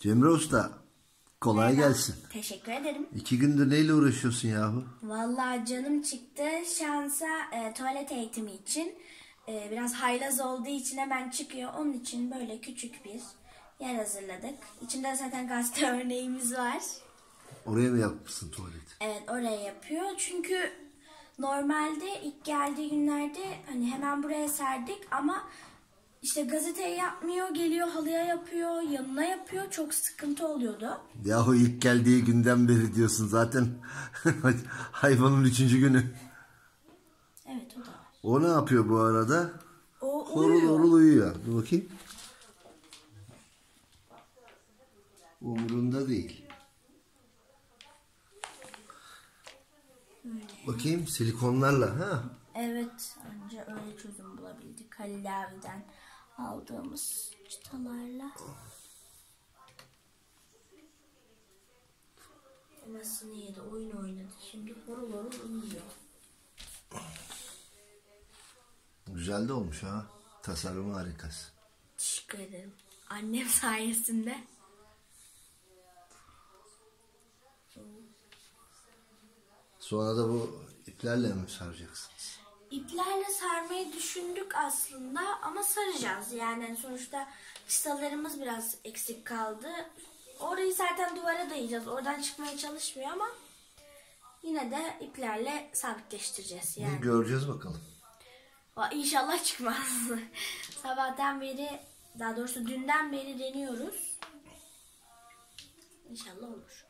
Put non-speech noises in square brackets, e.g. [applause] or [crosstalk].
Cemre Usta kolay gelsin. Teşekkür ederim. İki gündür neyle uğraşıyorsun yahu? Vallahi canım çıktı şansa e, tuvalet eğitimi için. E, biraz haylaz olduğu için hemen çıkıyor. Onun için böyle küçük bir yer hazırladık. İçinde zaten gazete [laughs] örneğimiz var. Oraya mı yapmışsın tuvalet? Evet oraya yapıyor. Çünkü normalde ilk geldiği günlerde hani hemen buraya serdik ama işte gazeteye yapmıyor, geliyor halıya yapıyor, yanına yapıyor. Çok sıkıntı oluyordu. Yahu ilk geldiği günden beri diyorsun zaten [laughs] hayvanın üçüncü günü. Evet o da var. O ne yapıyor bu arada? O Horul uyuyor. horul uyuyor. Dur bakayım. Umurunda değil. Bakayım silikonlarla ha. Evet, önce öyle çözüm bulabildik. Halil abiden aldığımız çıtalarla. Anasını yedi, oyun oynadı. Şimdi horul horul uyuyor. Güzel de olmuş ha. Tasarımı harikası. Teşekkür ederim. Annem sayesinde. Sonra da bu iplerle mi saracaksınız? İplerle sarmayı düşündük aslında ama saracağız. Yani sonuçta çıtalarımız biraz eksik kaldı. Orayı zaten duvara dayayacağız. Oradan çıkmaya çalışmıyor ama yine de iplerle sabitleştireceğiz. Bir Yani göreceğiz bakalım. İnşallah çıkmaz. [laughs] Sabahtan beri, daha doğrusu dünden beri deniyoruz. İnşallah olur.